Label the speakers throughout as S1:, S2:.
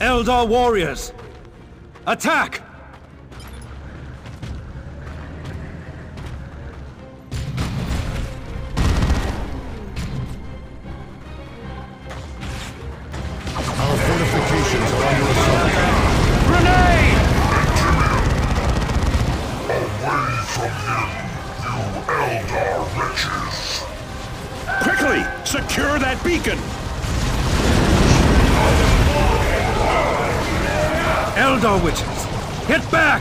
S1: Eldar warriors! Attack!
S2: Our fortifications are under assault.
S1: Grenade!
S3: Away from him, you Eldar wretches!
S4: Quickly! Secure that beacon!
S1: Eldar witches! Get back!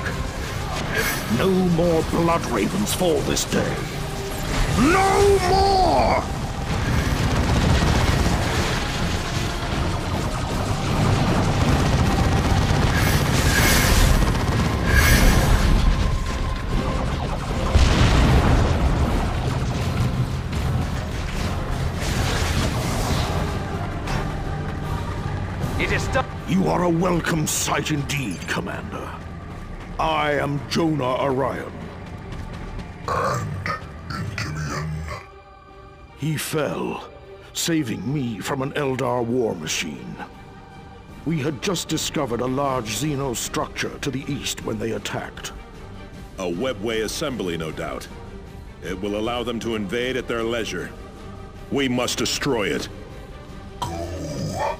S2: No more blood ravens fall this day. No more!
S1: It is done.
S2: You are a welcome sight indeed, Commander. I am Jonah Orion.
S3: And Endymion.
S2: He fell, saving me from an Eldar war machine. We had just discovered a large Xeno structure to the east when they attacked.
S4: A webway assembly, no doubt. It will allow them to invade at their leisure. We must destroy it.
S3: Go.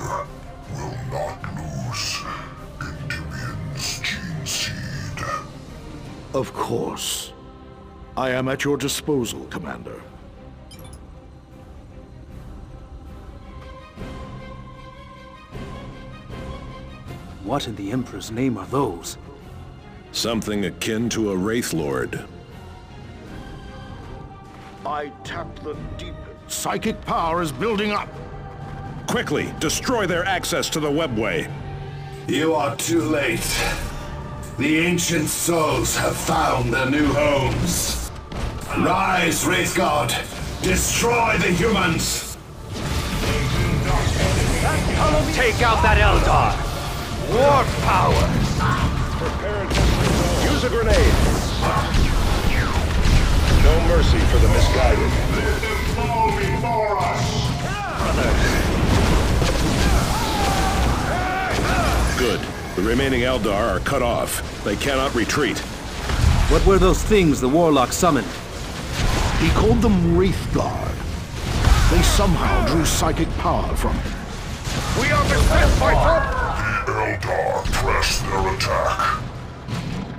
S3: Chapter will not lose Endymion's gene seed.
S2: Of course. I am at your disposal, Commander.
S1: What in the Emperor's name are those?
S4: Something akin to a Wraith Lord.
S2: I tap the deep... Psychic power is building up!
S4: Quickly, destroy their access to the webway.
S5: You are too late. The ancient souls have found their new homes. Rise, Wraith Guard! Destroy the humans!
S1: Take out that Eldar! War power!
S4: Use a grenade. No mercy for the misguided.
S3: Fall before us!
S4: The remaining Eldar are cut off. They cannot retreat.
S1: What were those things the Warlock summoned?
S2: He called them Wraith Guard. They somehow drew psychic power from him.
S3: We are beset by The Eldar press their attack.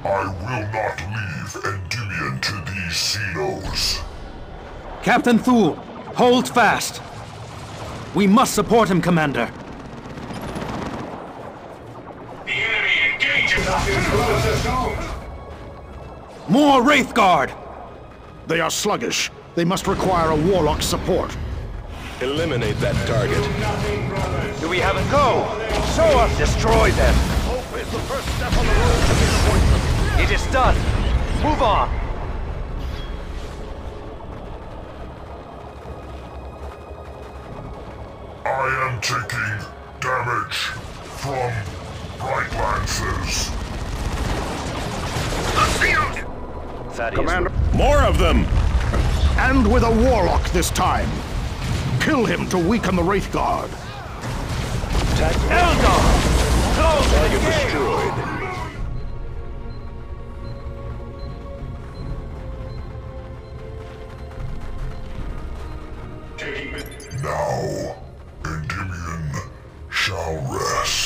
S3: I will not leave Endymion to these Xenos.
S1: Captain Thule, hold fast! We must support him, Commander. More Wraith Guard!
S2: They are sluggish. They must require a Warlock's support.
S4: Eliminate that target.
S1: Do we have a go? Show us! Destroy them! It is done! Move on!
S3: I am taking damage from Bright Lances.
S2: Commander,
S4: More of them!
S2: and with a Warlock this time. Kill him to weaken the Wraith Guard.
S1: Eldar! Close
S4: Target destroyed.
S3: Now, Endymion shall rest.